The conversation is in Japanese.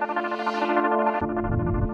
う